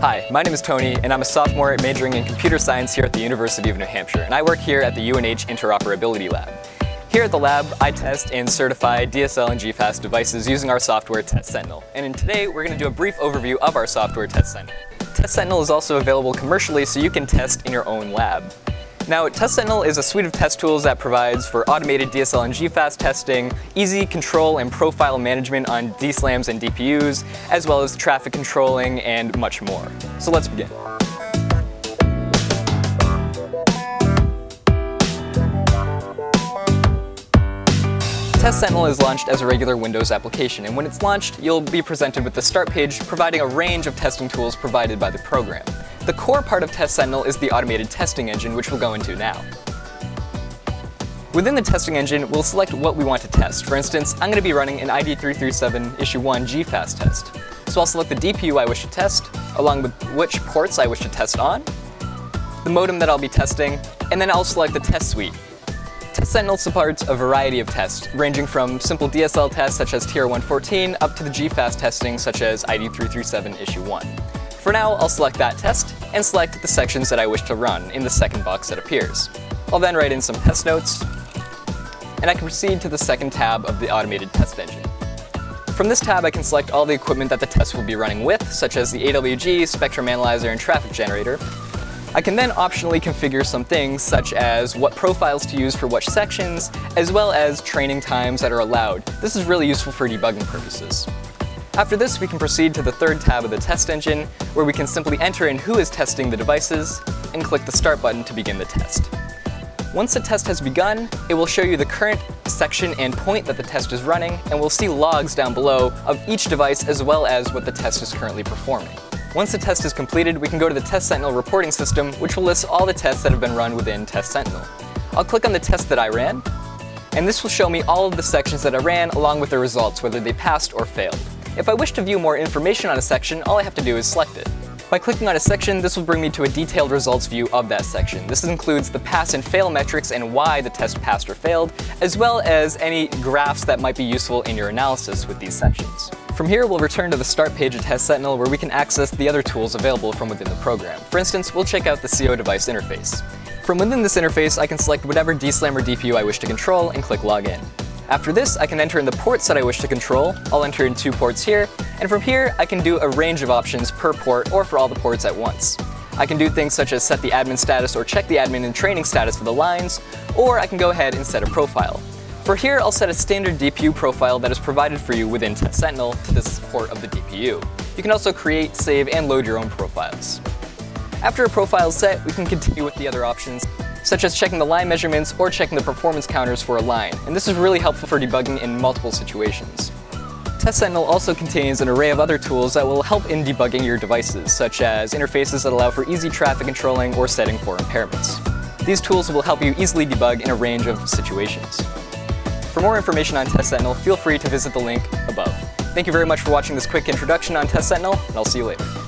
Hi, my name is Tony, and I'm a sophomore majoring in computer science here at the University of New Hampshire, and I work here at the UNH Interoperability Lab. Here at the lab, I test and certify DSL and GFAST devices using our software Test Sentinel. And today, we're going to do a brief overview of our software Test Sentinel. Test Sentinel is also available commercially so you can test in your own lab. Now, Test Sentinel is a suite of test tools that provides for automated DSL and GFAST testing, easy control and profile management on DSLAMs and DPUs, as well as traffic controlling and much more. So let's begin. Test Sentinel is launched as a regular Windows application, and when it's launched, you'll be presented with the start page providing a range of testing tools provided by the program. The core part of Test Sentinel is the automated testing engine, which we'll go into now. Within the testing engine, we'll select what we want to test. For instance, I'm going to be running an ID337 Issue 1 GFAST test. So I'll select the DPU I wish to test, along with which ports I wish to test on, the modem that I'll be testing, and then I'll select the test suite, Test Sentinel supports a variety of tests, ranging from simple DSL tests such as TR114 up to the GFAST testing such as ID337 Issue 1. For now, I'll select that test and select the sections that I wish to run in the second box that appears. I'll then write in some test notes, and I can proceed to the second tab of the automated test engine. From this tab, I can select all the equipment that the test will be running with, such as the AWG, spectrum analyzer, and traffic generator, I can then optionally configure some things such as what profiles to use for which sections, as well as training times that are allowed. This is really useful for debugging purposes. After this, we can proceed to the third tab of the test engine, where we can simply enter in who is testing the devices, and click the Start button to begin the test. Once the test has begun, it will show you the current section and point that the test is running, and we'll see logs down below of each device as well as what the test is currently performing. Once the test is completed, we can go to the Test Sentinel reporting system, which will list all the tests that have been run within Test Sentinel. I'll click on the test that I ran, and this will show me all of the sections that I ran along with the results, whether they passed or failed. If I wish to view more information on a section, all I have to do is select it. By clicking on a section, this will bring me to a detailed results view of that section. This includes the pass and fail metrics and why the test passed or failed, as well as any graphs that might be useful in your analysis with these sections. From here, we'll return to the start page of Test Sentinel where we can access the other tools available from within the program. For instance, we'll check out the CO device interface. From within this interface, I can select whatever DSLAM or DPU I wish to control and click Login. After this, I can enter in the ports that I wish to control. I'll enter in two ports here, and from here, I can do a range of options per port or for all the ports at once. I can do things such as set the admin status or check the admin and training status for the lines, or I can go ahead and set a profile. For here, I'll set a standard DPU profile that is provided for you within Test Sentinel to the support of the DPU. You can also create, save, and load your own profiles. After a profile is set, we can continue with the other options, such as checking the line measurements or checking the performance counters for a line, and this is really helpful for debugging in multiple situations. Test Sentinel also contains an array of other tools that will help in debugging your devices, such as interfaces that allow for easy traffic controlling or setting for impairments. These tools will help you easily debug in a range of situations. For more information on Test Sentinel, feel free to visit the link above. Thank you very much for watching this quick introduction on Test Sentinel, and I'll see you later.